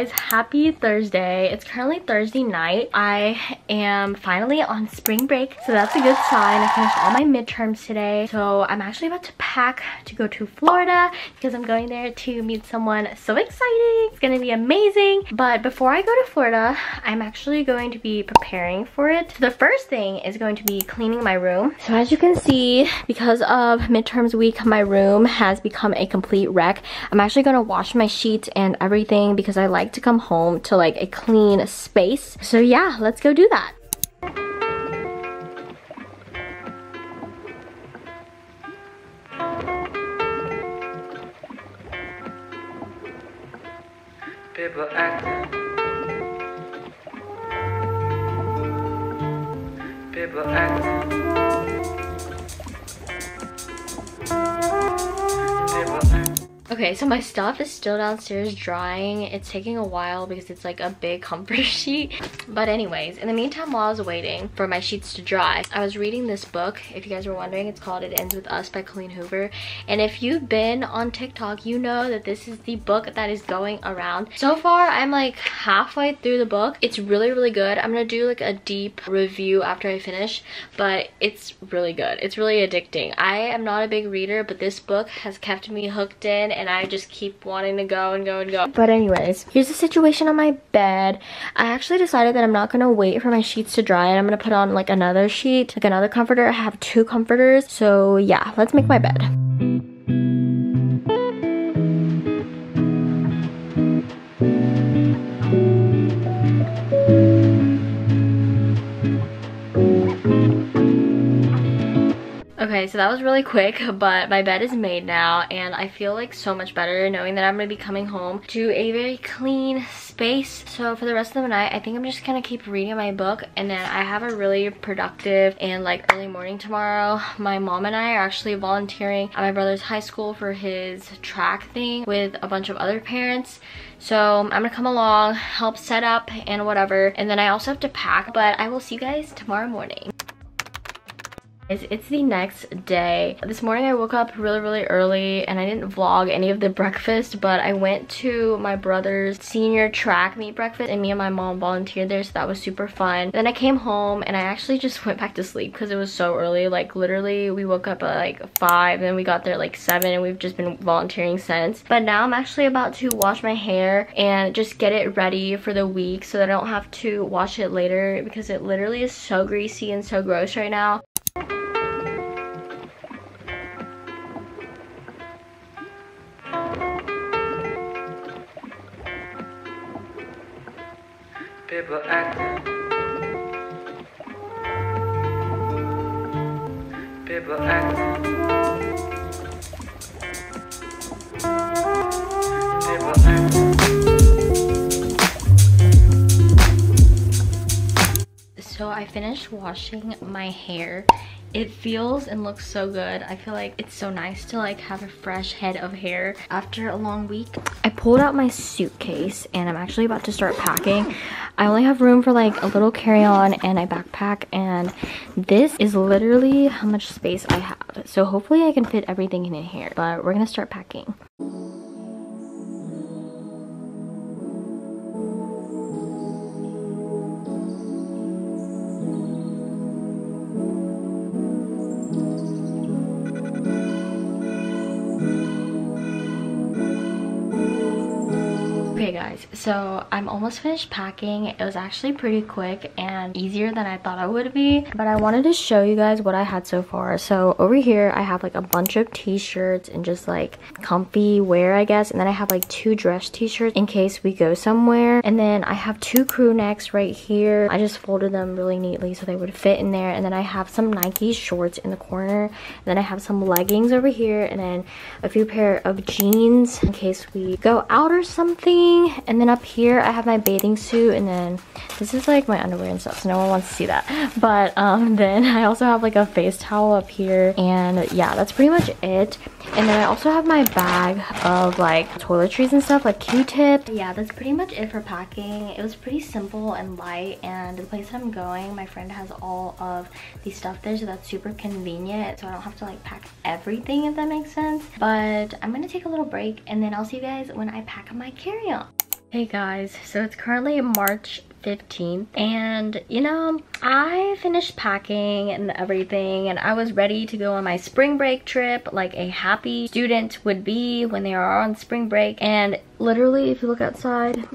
guys happy thursday. It's currently thursday night. I am finally on spring break so that's a good sign. I finished all my midterms today so i'm actually about to pack to go to florida because i'm going there to meet someone so exciting. It's gonna be amazing. But before i go to florida i'm actually going to be preparing for it. So the first thing is going to be cleaning my room. So as you can see because of midterms week my room has become a complete wreck. I'm actually going to wash my sheets and everything because I like to come home to like a clean space. So yeah, let's go do that. People acting. People acting. Okay, so my stuff is still downstairs drying. It's taking a while because it's like a big comfort sheet. But anyways, in the meantime, while I was waiting for my sheets to dry, I was reading this book. If you guys were wondering, it's called It Ends With Us by Colleen Hoover. And if you've been on TikTok, you know that this is the book that is going around. So far, I'm like halfway through the book. It's really, really good. I'm gonna do like a deep review after I finish, but it's really good. It's really addicting. I am not a big reader, but this book has kept me hooked in and I just keep wanting to go and go and go. But anyways, here's the situation on my bed. I actually decided that I'm not gonna wait for my sheets to dry and I'm gonna put on like another sheet, like another comforter. I have two comforters. So yeah, let's make my bed. So that was really quick, but my bed is made now, and I feel like so much better knowing that I'm going to be coming home to a very clean space. So for the rest of the night, I think I'm just going to keep reading my book, and then I have a really productive and like early morning tomorrow. My mom and I are actually volunteering at my brother's high school for his track thing with a bunch of other parents. So I'm gonna come along, help set up and whatever. And then I also have to pack, but I will see you guys tomorrow morning. It's the next day. This morning I woke up really, really early and I didn't vlog any of the breakfast, but I went to my brother's senior track meet breakfast and me and my mom volunteered there, so that was super fun. Then I came home and I actually just went back to sleep because it was so early. Like literally we woke up at like 5 and we got there like 7 and we've just been volunteering since. But now I'm actually about to wash my hair and just get it ready for the week so that I don't have to wash it later because it literally is so greasy and so gross right now. People acting. People acting. I finished washing my hair. It feels and looks so good. I feel like it's so nice to like have a fresh head of hair. After a long week i pulled out my suitcase and i'm actually about to start packing. I only have room for like a little carry-on and a backpack and this is literally how much space i have. So hopefully i can fit everything in here but we're gonna start packing Okay guys, so I'm almost finished packing. It was actually pretty quick and easier than I thought it would be. But I wanted to show you guys what I had so far. So over here, I have like a bunch of t-shirts and just like comfy wear, I guess. And then I have like two dress t-shirts in case we go somewhere. And then I have two crew necks right here. I just folded them really neatly so they would fit in there. And then I have some Nike shorts in the corner. And then I have some leggings over here and then a few pair of jeans in case we go out or something and then up here I have my bathing suit and then this is like my underwear and stuff so no one wants to see that. But um, then I also have like a face towel up here and yeah that's pretty much it. And then I also have my bag of like toiletries and stuff like q-tip yeah that's pretty much it for packing. It was pretty simple and light and the place that I'm going my friend has all of the stuff there so that's super convenient so I don't have to like pack everything if that makes sense. But I'm gonna take a little break and then I'll see you guys when I pack my carry-on Hey guys, so it's currently March 15th and you know I finished packing and everything and I was ready to go on my spring break trip like a happy student would be when they are on spring break. And literally if you look outside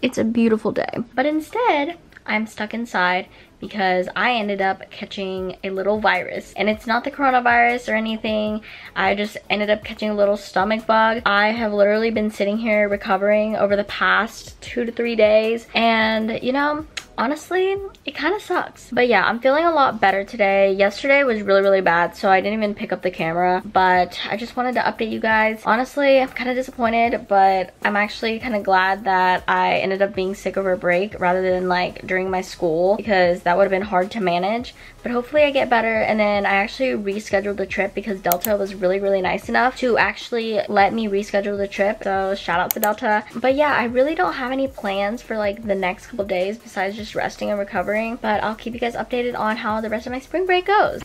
it's a beautiful day. But instead I'm stuck inside because I ended up catching a little virus. And it's not the coronavirus or anything. I just ended up catching a little stomach bug. I have literally been sitting here recovering over the past two to three days. And you know honestly, it kind of sucks. But yeah, I'm feeling a lot better today. Yesterday was really, really bad, so I didn't even pick up the camera. But I just wanted to update you guys. Honestly, I'm kind of disappointed, but I'm actually kind of glad that I ended up being sick over break rather than like during my school because that would have been hard to manage. But hopefully I get better and then I actually rescheduled the trip because Delta was really, really nice enough to actually let me reschedule the trip. So shout out to Delta. But yeah, I really don't have any plans for like the next couple days besides just resting and recovering. But I'll keep you guys updated on how the rest of my spring break goes.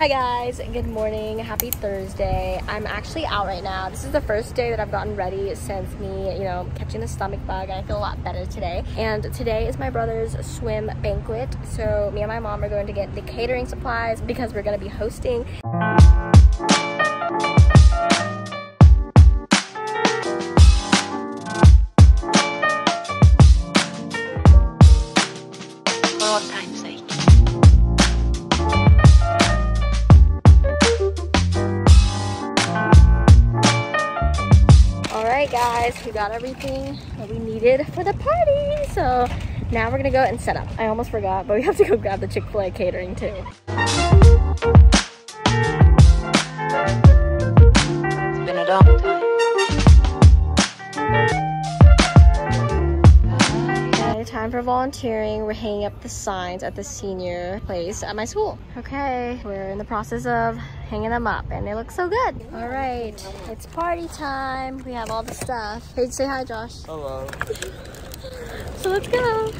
Hi guys, good morning, happy Thursday. I'm actually out right now. This is the first day that I've gotten ready since me, you know, catching the stomach bug. I feel a lot better today. And today is my brother's swim banquet. So me and my mom are going to get the catering supplies because we're gonna be hosting. Guys, we got everything that we needed for the party. So now we're gonna go and set up. I almost forgot, but we have to go grab the Chick-fil-A catering too. It's been a long time. time for volunteering. We're hanging up the signs at the senior place at my school. Okay, we're in the process of hanging them up and they look so good. All right, it's party time. We have all the stuff. Hey, say hi, Josh. Hello. so let's go.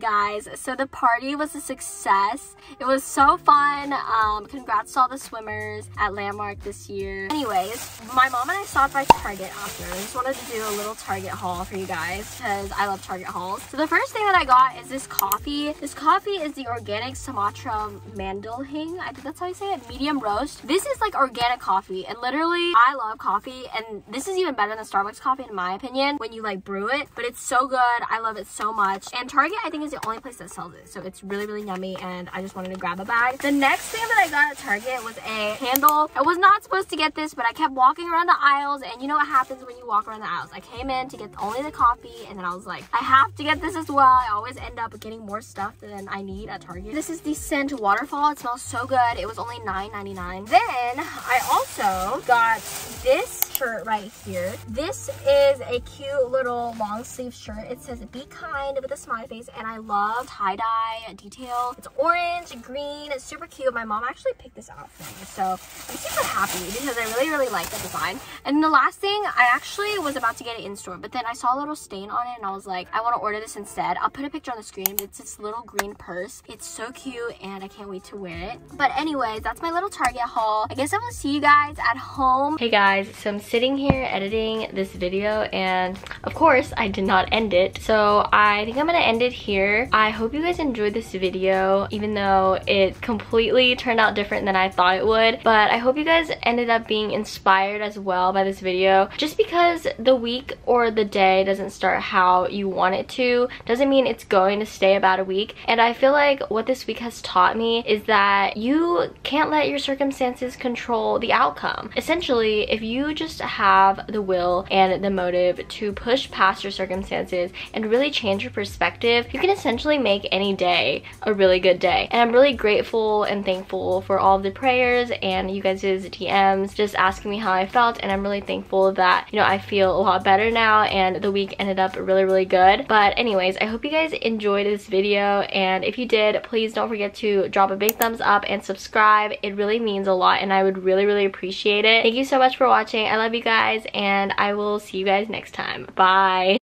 Guys, so the party was a success. It was so fun. Um, congrats to all the swimmers at Landmark this year. Anyways, my mom and I stopped by Target after. I just wanted to do a little Target haul for you guys because I love Target hauls. So the first thing that I got is this coffee. This coffee is the organic Sumatra Mandheling. I think that's how you say it. Medium roast. This is like organic coffee and literally I love coffee and this is even better than Starbucks coffee in my opinion when you like brew it. But it's so good. I love it so much. And Target, I think, is the only place that sells it. So it's really, really yummy, and I just wanted to grab a bag. The next thing that I got at Target was a candle. I was not supposed to get this, but I kept walking around the aisles, and you know what happens when you walk around the aisles. I came in to get only the coffee, and then I was like, I have to get this as well. I always end up getting more stuff than I need at Target. This is the scent Waterfall. It smells so good. It was only $9.99. Then I also got this shirt right here. This is a cute little long sleeve shirt. It says be kind with a smiley face and I love tie-dye detail. It's orange, green, it's super cute. My mom actually picked this out for me. So I'm super happy because I really, really like the design. And the last thing, I actually was about to get it in store, but then I saw a little stain on it and I was like, I want to order this instead. I'll put a picture on the screen. It's this little green purse. It's so cute and I can't wait to wear it. But anyways, that's my little Target haul. I guess I will see you guys at home. Hey guys, so I'm sitting here editing this video and of course I did not end it. So I think I'm gonna end it here. I hope you guys enjoyed this video even though it completely turned out different than I thought it would. But I hope you guys ended up being inspired as well by this video. Just because the week or the day doesn't start how you want it to doesn't mean it's going to stay about a week. And I feel like what this week has taught me is that you can't let your circumstances control the outcome. Essentially, if you just have have the will and the motive to push past your circumstances and really change your perspective, you can essentially make any day a really good day. And I'm really grateful and thankful for all the prayers and you guys' DMs just asking me how I felt and I'm really thankful that, you know, I feel a lot better now and the week ended up really, really good. But anyways, I hope you guys enjoyed this video and if you did, please don't forget to drop a big thumbs up and subscribe. It really means a lot and I would really, really appreciate it. Thank you so much for watching. I love love you guys and I will see you guys next time. Bye.